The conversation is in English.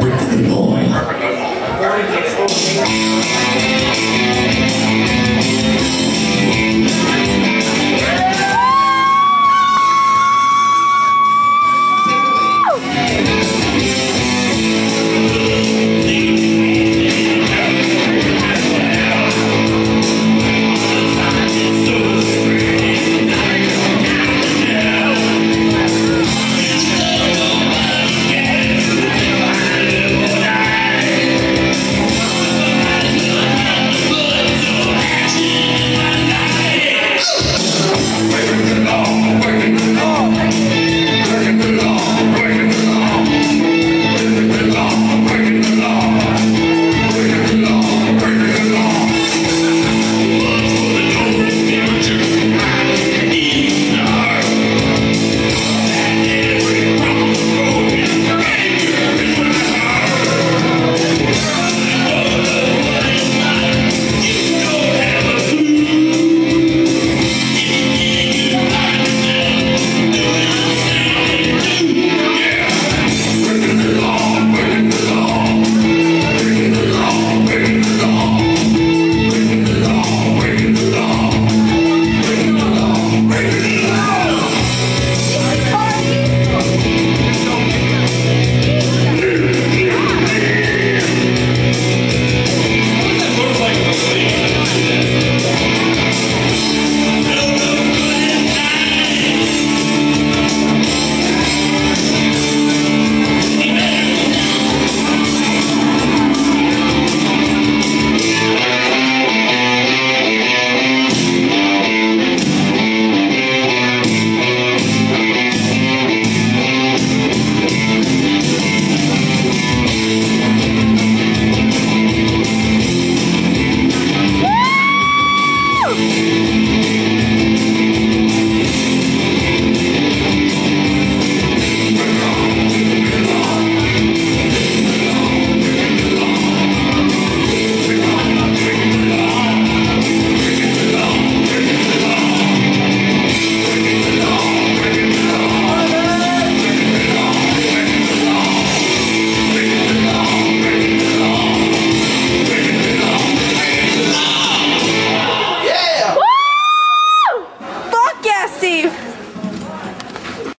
Brick boy.